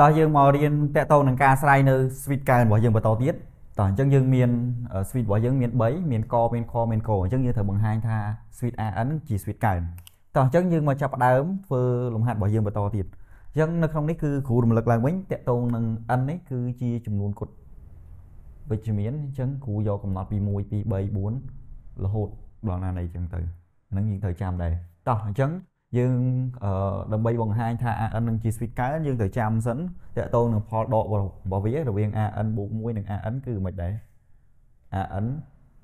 តោះយើងមករៀនតកតងនឹងការស្រាយនៅ suite កើរបស់យើងបន្តទៀតតោះអញ្ចឹងយើងមាន suite របស់យើងមាន3មានកមានកមានកអញ្ចឹងយើងត្រូវបង្ហាញថា suite AN ជា suite កើតោះអញ្ចឹងយើងមកចាប់ផ្ដើមធ្វើលំហាត់របស់យើងបន្តទៀតអញ្ចឹងនៅក្នុងនេះគឺគ្រូរំលឹកឡើងវិញតកតងនឹង n នេះគឺជាចំនួនគត់វិជ្ជមានអញ្ចឹងគ្រូយកកំណត់ពី1 2 3 4រហូតដល់ណានៃអញ្ចឹងទៅហ្នឹងយើងត្រូវចាំដែរតោះអញ្ចឹង យើងដើម្បីបង្ហាញថា AN នឹងជា switch កើយើងត្រូវចាំសិនតកតងនឹងផលដករបស់វារវាង AN បូក1និង AN គឺមិនដែរ AN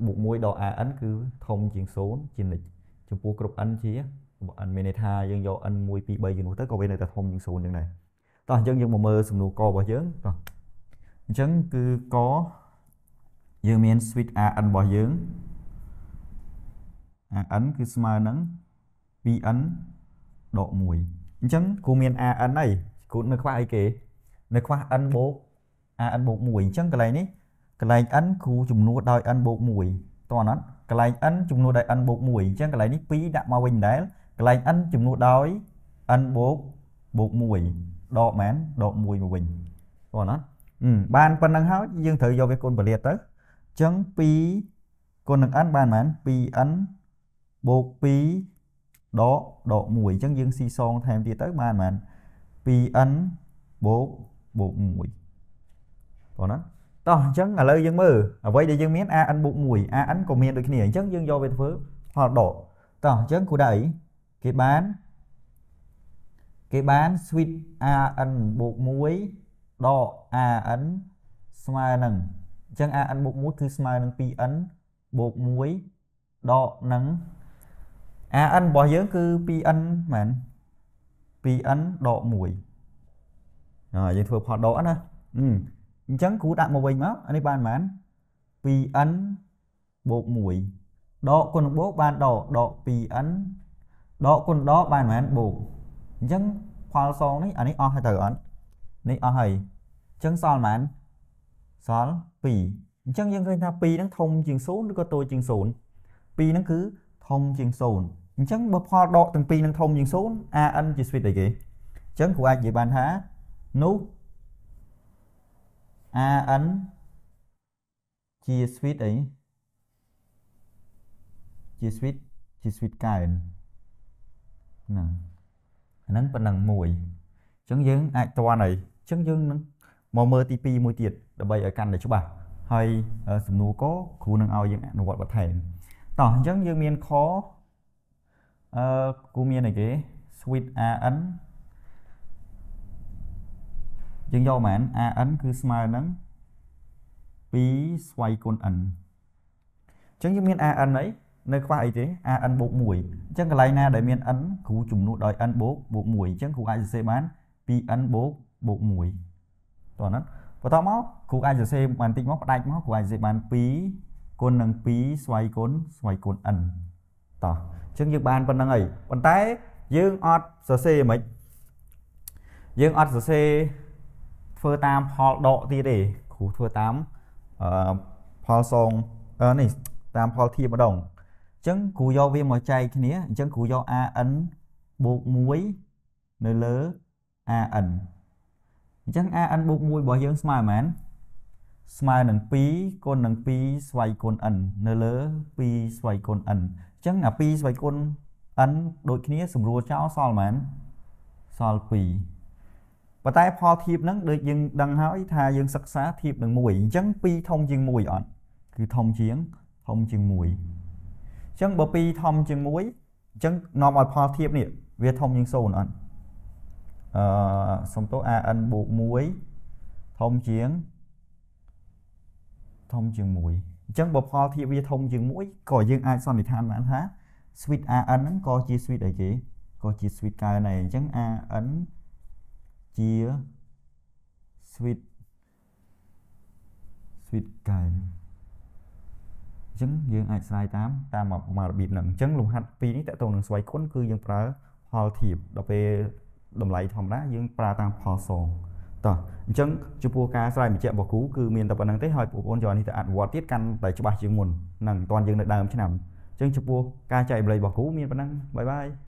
បូក1ដល់ AN គឺធំជាង0ជានិច្ចចំពោះគ្រប់ n ជា n មានន័យថាយើងយក n 1 2 3ជំនួសទៅក៏វានៅតែធំជាង0ចឹងដែរតោះអញ្ចឹងយើងមកមើលសំណួរករបស់យើងតោះអញ្ចឹងគឺកយើងមាន switch AN របស់យើង AN គឺស្មើនឹង 2n ដក1អញ្ចឹងគូមាន an អីគូនៅខ្វះអីគេនៅខ្វះ n បូក an បូក1អញ្ចឹងកន្លែងនេះកន្លែង n គ្រូចំនួនដោយ n បូក1តោះអត់កន្លែង n ចំនួនដោយ n បូក1អញ្ចឹងកន្លែងនេះ2ដាក់មកវិញដែរកន្លែង n ចំនួនដោយ n បូកបូក1ដកមែនដក1មកវិញតោះអត់បានប៉ុណ្្នឹងហើយយើងត្រូវយកវាគុណពលាតទៅអញ្ចឹង2គុណនឹង n បានមែន 2n បូក2 ដកដក1អញ្ចឹងយើងស៊ីសងថែមទៀតទៅបានប៉ុន្មាន 2n បូកបូក1បងណាតោះអញ្ចឹងឥឡូវយើងមើលអ្វីដែលយើងមាន an បូក1 an ក៏មានដូចគ្នាអញ្ចឹងយើងយកវាធ្វើផលដកតោះអញ្ចឹងគូដៅគេបានគេបាន switch an បូក1ដក an ស្មើនឹងអញ្ចឹង an បូក1គឺស្មើនឹង 2n បូក1ដកនឹង AN របស់យើងគឺ 2n មែន 2n ដក1ហើយយើងធ្វើផលដកណាអញ្ចឹងគ្រូដាក់មកវិញមកអានេះបានប៉ុន្មាន 2n បូក1ដកគុណបូកបានដកដក 2n ដកគុណដកបានប៉ុន្មានបូកអញ្ចឹងផលសងនេះអានេះអស់ហើយទៅអត់នេះអស់ហើយអញ្ចឹងសល់ប៉ុន្មានសល់2អញ្ចឹងយើងឃើញថា2ហ្នឹងធំជាង0ឬក៏តូចជាង0 2ហ្នឹងគឺធំជាង0 អញ្ចឹងបើផលដកទាំងពីរនឹងធំជាង0 AN ជា switch អីគេអញ្ចឹងគ្រូអាចនិយាយបានថានោះ AN ជា switch អីជា switch ជា switch កើនហ្នឹងអាហ្នឹងប៉ុណ្ណឹងមួយអញ្ចឹងយើងអាចតន់អីអញ្ចឹងយើងនឹងមកមើលទី2មួយទៀតដើម្បីឲ្យកាន់តែច្បាស់ហើយសំណួរកគ្រូនឹងឲ្យយើងអនុវត្តបន្ថែមតោះអញ្ចឹងយើងមានខ អឺគូមានអីគេ switch AN យើងយកមែន AN គឺស្មើនឹង2ស្វ័យគុណ n អញ្ចឹងយើងមាន AN អីនៅខ្វះអីទេ AN បូក1អញ្ចឹងកន្លែងណាដែលមាន n គ្រូជំនួសដោយ n បូកបូក1អញ្ចឹងគ្រូអាចសរសេរបាន 2n បូកបូក1តោះណាបន្តមកគ្រូអាចសរសេរបន្តិចមកផ្ដាច់មកគ្រូអាចសរសេរបាន2គុណនឹង2ស្វ័យគុណស្វ័យគុណ n តោះអញ្ចឹងយើងបានប៉ុណ្្នឹងហើយប៉ុន្តែយើងអត់សរសេរមិនយើងអត់សរសេរធ្វើតាមផលដកទៀតទេគ្រូធ្វើតាមអឺផលសងនេះតាមផលធៀបម្ដងអញ្ចឹងគ្រូយកវាមកចែកគ្នាអញ្ចឹងគ្រូយក AN បូក1នៅលើ AN អញ្ចឹង AN បូក1របស់យើងស្មើប៉ុន្មាន ស្មើនឹង2គុណនឹង2ស្វ័យគុណ n នៅលើ2ស្វ័យគុណ n ចឹងអា2ស្វ័យគុណ n ដូចគ្នាសម្រួលចោលសល់ប៉ុន្មានសល់2ប៉ុន្តែផលធៀបហ្នឹងដូចយើងដឹងហើយថាយើងសិក្សាធៀបនឹង1អញ្ចឹង2ធំជាង1អត់គឺធំជាងធំជាង1អញ្ចឹងបើ2ធំជាង1អញ្ចឹងនាំឲ្យផលធៀបនេះវាធំជាង0អត់អឺសំទោស an បូក1ធំជាង ធំជាង1អញ្ចឹងបើផលធៀបវាធំជាង1ក៏យើងអាចសន្និដ្ឋានបានថា switch AN ហ្នឹងក៏ជា switch អីគេក៏ជា switch កើដែរអញ្ចឹង AN ជា switch switch កើអញ្ចឹងយើងអាចស្រាយតាមតាមមករបៀបហ្នឹងអញ្ចឹងលំហាត់ពីរនេះតកតងនឹងស្វ័យគុណគឺយើងប្រើផលធៀបដល់ពេលតម្លៃធម្មតាយើងប្រើតាមផលសង តោះអញ្ចឹងចំពោះការស្រាយបញ្ជាក់របស់គ្រូគឺមានតែប៉ុណ្្នឹងទេហើយបងប្អូនយកនេះទៅអនុវត្តទៀតកាន់តែច្បាស់ជាងមុនហ្នឹងមិនតាន់យើងនៅដើមឆ្នាំអញ្ចឹងចំពោះការចែករំលែករបស់គ្រូមានប៉ុណ្្នឹងបាយបាយ